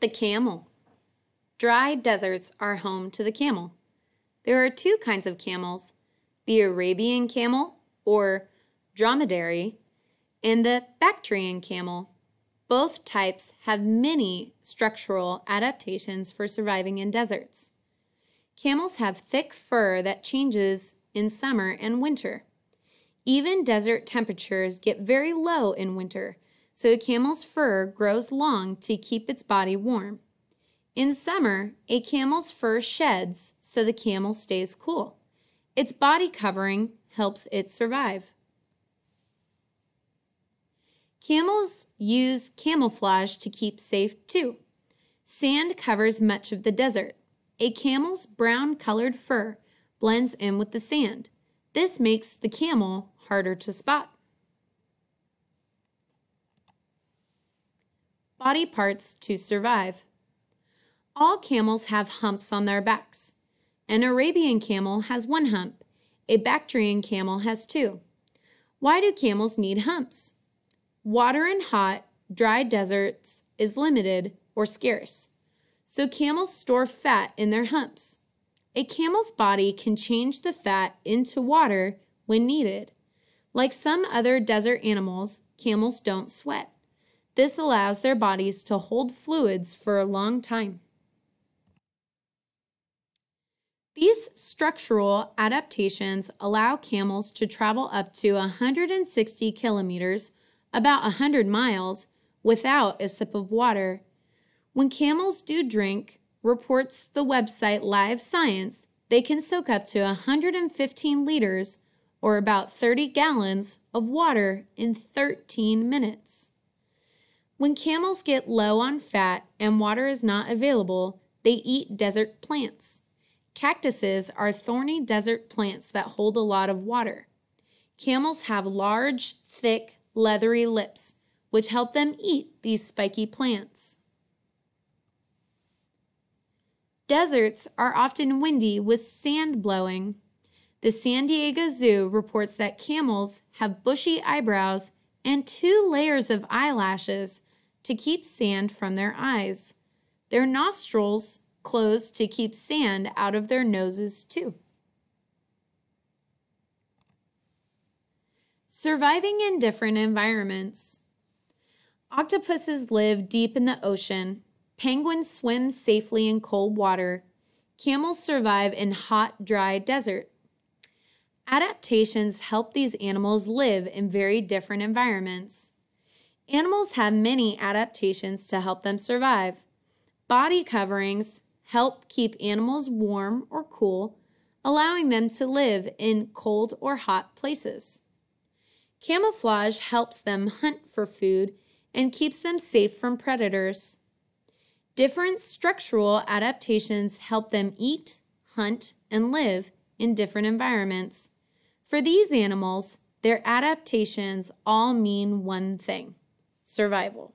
The camel. Dry deserts are home to the camel. There are two kinds of camels the Arabian camel, or dromedary, and the Bactrian camel. Both types have many structural adaptations for surviving in deserts. Camels have thick fur that changes in summer and winter. Even desert temperatures get very low in winter, so a camel's fur grows long to keep its body warm. In summer, a camel's fur sheds so the camel stays cool. Its body covering helps it survive. Camels use camouflage to keep safe too. Sand covers much of the desert. A camel's brown colored fur blends in with the sand. This makes the camel harder to spot. Body parts to survive. All camels have humps on their backs. An Arabian camel has one hump. A Bactrian camel has two. Why do camels need humps? Water in hot, dry deserts is limited or scarce. So camels store fat in their humps. A camel's body can change the fat into water when needed. Like some other desert animals, camels don't sweat. This allows their bodies to hold fluids for a long time. These structural adaptations allow camels to travel up to 160 kilometers, about 100 miles, without a sip of water. When camels do drink, reports the website Live Science, they can soak up to 115 liters, or about 30 gallons, of water in 13 minutes. When camels get low on fat and water is not available, they eat desert plants. Cactuses are thorny desert plants that hold a lot of water. Camels have large, thick, leathery lips, which help them eat these spiky plants. Deserts are often windy with sand blowing. The San Diego Zoo reports that camels have bushy eyebrows and two layers of eyelashes to keep sand from their eyes. Their nostrils closed to keep sand out of their noses, too. Surviving in different environments. Octopuses live deep in the ocean. Penguins swim safely in cold water. Camels survive in hot, dry desert. Adaptations help these animals live in very different environments. Animals have many adaptations to help them survive. Body coverings help keep animals warm or cool, allowing them to live in cold or hot places. Camouflage helps them hunt for food and keeps them safe from predators. Different structural adaptations help them eat, hunt, and live in different environments. For these animals, their adaptations all mean one thing survival.